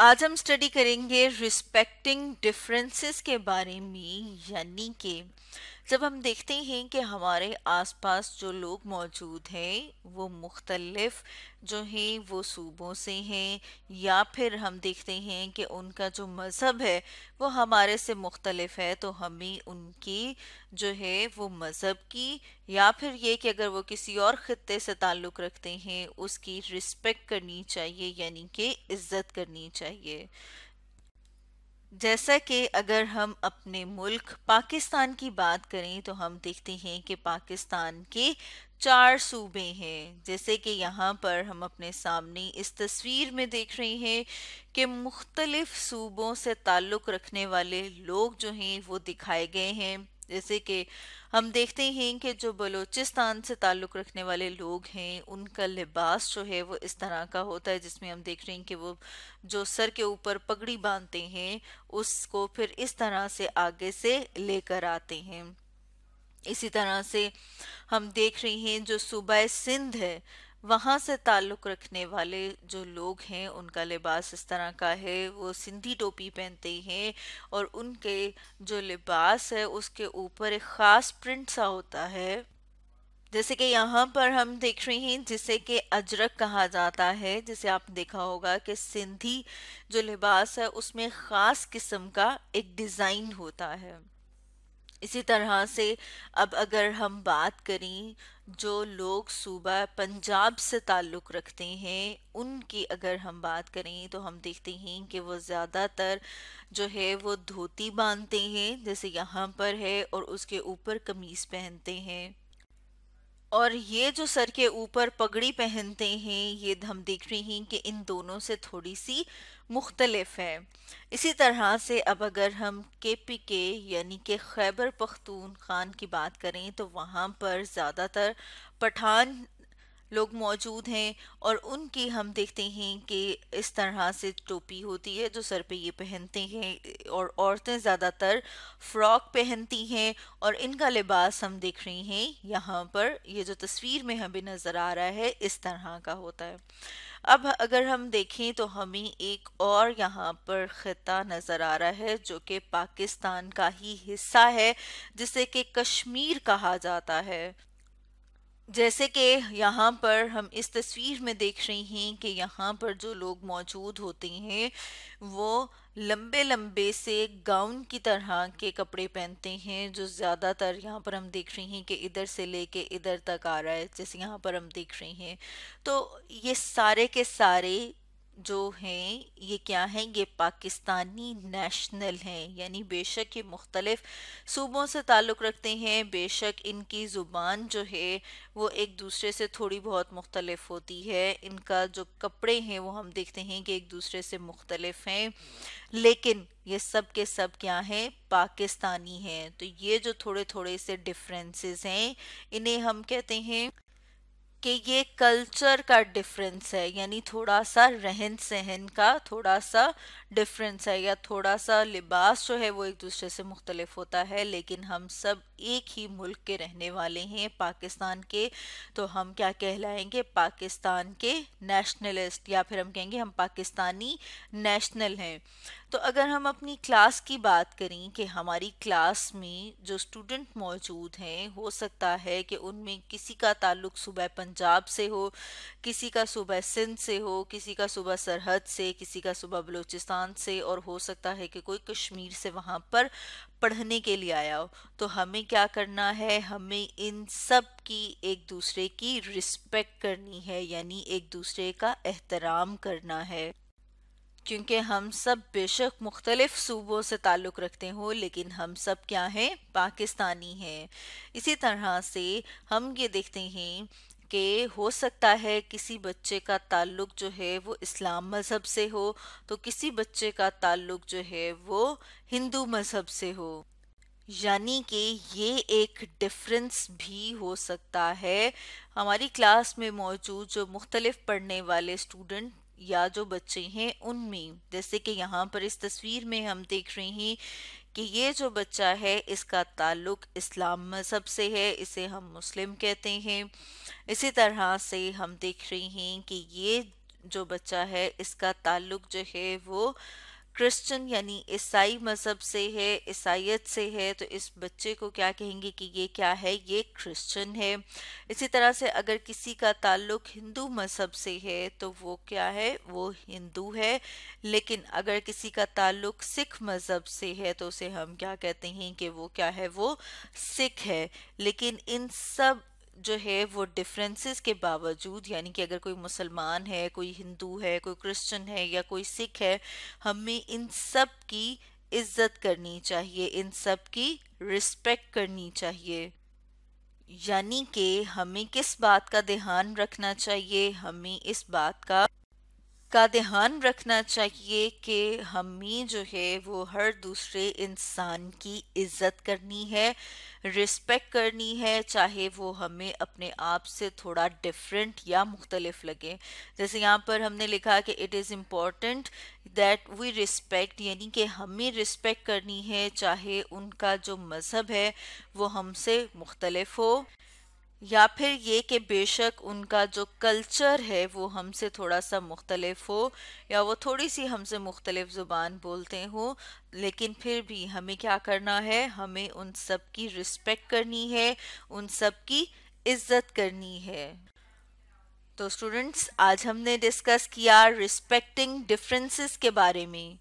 आज हम स्टडी करेंगे रिस्पेक्टिंग डिफरेंसेस के बारे में यानी कि जब हम देखते हैं कि हमारे आसपास जो लोग मौजूद हैं, वो मुख्तलफ जो हैं, वो सूबों से हैं, या फिर हम देखते हैं कि उनका जो मज़हब है, वो हमारे से मुख्तलफ है तो हमें उनकी जो है, वो मज़हब की, या फिर ये कि अगर वो किसी और ख़त्े से ताल्लुक़ रखते हैं, उसकी रिस्पेक्ट करनी चाहिए, यानी कि इज़्ज़त करनी चाहिए। जैसा कि अगर हम अपने मुल्क पाकिस्तान की बात करें तो हम देखते हैं कि पाकिस्तान के चार सूबे हैं। जैसे कि यहाँ पर हम अपने सामने इस तस्वीर में देख रहे हैं कि मुख्तलिफ़ सूबों से ताल्लुक़ रखने वाले लोग जो हैं, वो दिखाए गए हैं। जैसे कि हम देखते हैं कि जो बलूचिस्तान से ताल्लुक़ रखने वाले लोग हैं, उनका लिबास जो है वो इस तरह का होता है, जिसमें हम देख रहे हैं कि वो जो सर के ऊपर पगड़ी बांधते हैं, उसको फिर इस तरह से आगे से लेकर आते हैं। इसी तरह से हम देख रहे हैं जो सूबा सिंध है वहाँ से ताल्लुक़ रखने वाले जो लोग हैं, उनका लिबास इस तरह का है, वो सिंधी टोपी पहनते हैं और उनके जो लिबास है, उसके ऊपर एक ख़ास प्रिंट सा होता है। जैसे कि यहाँ पर हम देख रहे हैं, जिसे कि अजरक कहा जाता है, जिसे आप देखा होगा कि सिंधी जो लिबास है, उसमें ख़ास किस्म का एक डिज़ाइन होता है। इसी तरह से अब अगर हम बात करें, जो लोग सूबा पंजाब से ताल्लुक़ रखते हैं, उनकी अगर हम बात करें तो हम देखते हैं कि वो ज़्यादातर जो है, वो धोती बांधते हैं, जैसे यहाँ पर है और उसके ऊपर कमीज़ पहनते हैं। और ये जो सर के ऊपर पगड़ी पहनते हैं, ये हम देख रहे हैं कि इन दोनों से थोड़ी सी मुख्तलफ है। इसी तरह से अब अगर हम के पी के यानी कि खैबर पख्तून खान की बात करें तो वहाँ पर ज़्यादातर पठान लोग मौजूद हैं और उनकी हम देखते हैं कि इस तरह से टोपी होती है जो सर पे ये पहनते हैं और औरतें ज़्यादातर फ्रॉक पहनती हैं और इनका लिबास हम देख रहे हैं यहाँ पर। ये जो तस्वीर में हमें नज़र आ रहा है, इस तरह का होता है। अब अगर हम देखें तो हमें एक और यहाँ पर ख़त्ता नज़र आ रहा है जो कि पाकिस्तान का ही हिस्सा है, जिसे कि कश्मीर कहा जाता है। जैसे कि यहाँ पर हम इस तस्वीर में देख रहे हैं कि यहाँ पर जो लोग मौजूद होते हैं, वो लंबे लंबे से गाउन की तरह के कपड़े पहनते हैं, जो ज़्यादातर यहाँ पर हम देख रहे हैं कि इधर से लेके इधर तक आ रहा है, जैसे यहाँ पर हम देख रहे हैं। तो ये सारे के सारे जो हैं, ये क्या हैं? ये पाकिस्तानी नेशनल हैं, यानी बेशक ये मुख्तलिफ़ सूबों से ताल्लुक़ रखते हैं, बेशक इनकी ज़ुबान जो है, वो एक दूसरे से थोड़ी बहुत मुख्तलिफ़ होती है। इनका जो कपड़े हैं, वो हम देखते हैं कि एक दूसरे से मुख्तलिफ़ हैं। लेकिन ये सब के सब क्या हैं? पाकिस्तानी हैं। तो ये जो थोड़े थोड़े से डिफरेंसेस हैं, इन्हें हम कहते हैं कि ये कल्चर का डिफरेंस है, यानी थोड़ा सा रहन सहन का थोड़ा सा डिफरेंस है, या थोड़ा सा लिबास जो है वो एक दूसरे से मुख्तलिफ़ होता है, लेकिन हम सब एक ही मुल्क के रहने वाले हैं पाकिस्तान के। तो हम क्या कहलाएँगे? पाकिस्तान के नेशनलिस्ट या फिर हम कहेंगे हम पाकिस्तानी नेशनल हैं। तो अगर हम अपनी क्लास की बात करें कि हमारी क्लास में जो स्टूडेंट मौजूद हैं, हो सकता है कि उनमें किसी का ताल्लुक सुबह पंजाब से हो, किसी का सुबह सिंध से हो, किसी का सुबह सरहद से, किसी का सुबह बलूचिस्तान से, और हो सकता है कि कोई कश्मीर से वहाँ पर पढ़ने के लिए आया हो तो हमें क्या करना है? हमें इन सब की एक दूसरे की रिस्पेक्ट करनी है, यानी एक दूसरे का एहतराम करना है। क्योंकि हम सब बेशक मुख्तलिफ़ सूबों से ताल्लुक़ रखते हो, लेकिन हम सब क्या हैं? पाकिस्तानी हैं। इसी तरह से हम ये देखते हैं कि हो सकता है किसी बच्चे का ताल्लुक़ जो है वो इस्लाम मज़हब से हो तो किसी बच्चे का ताल्लुक़ जो है वो हिंदू मज़हब से हो। यानी कि ये एक डिफरेंस भी हो सकता है। हमारी क्लास में मौजूद जो मुख्तलिफ़ पढ़ने वाले स्टूडेंट या जो बच्चे हैं उनमें, जैसे कि यहाँ पर इस तस्वीर में हम देख रहे हैं कि ये जो बच्चा है, इसका ताल्लुक इस्लाम मज़हब से है, इसे हम मुस्लिम कहते हैं। इसी तरह से हम देख रहे हैं कि ये जो बच्चा है, इसका ताल्लुक जो है, वो क्रिश्चियन यानी ईसाई मज़हब से है ईसाइत से है तो इस बच्चे को क्या कहेंगे कि ये क्या है? ये क्रिश्चियन है। इसी तरह से अगर किसी का ताल्लुक हिंदू मज़हब से है तो वो क्या है? वो हिंदू है। लेकिन अगर किसी का ताल्लुक सिख मज़हब से है तो उसे हम क्या कहते हैं कि वो क्या है? वो सिख है। लेकिन इन सब जो है वो डिफरेंसेस के बावजूद, यानी कि अगर कोई मुसलमान है, कोई हिंदू है, कोई क्रिश्चियन है या कोई सिख है, हमें इन सब की इज़्ज़त करनी चाहिए, इन सब की रिस्पेक्ट करनी चाहिए। यानी कि हमें किस बात का ध्यान रखना चाहिए, हमें इस बात का का ध्यान रखना चाहिए कि हमें जो है वो हर दूसरे इंसान की इज़्ज़त करनी है रिस्पेक्ट करनी है, चाहे वो हमें अपने आप से थोड़ा डिफरेंट या मुख्तलिफ़ लगे। जैसे यहाँ पर हमने लिखा कि it is important that we respect यानी कि हमें रिस्पेक्ट करनी है, चाहे उनका जो मज़हब है वो हमसे मुख्तलिफ़ हो। या फिर ये कि बेशक उनका जो कल्चर है वो हमसे थोड़ा सा मुख्तलिफ़ हो या वो थोड़ी सी हमसे मुख्तलिफ़ ज़ुबान बोलते हो, लेकिन फिर भी हमें क्या करना है? हमें उन सब की रिस्पेक्ट करनी है, उन सब की इज़्ज़त करनी है। तो स्टूडेंट्स, आज हमने डिस्कस किया रिस्पेक्टिंग डिफरेंसेस के बारे में।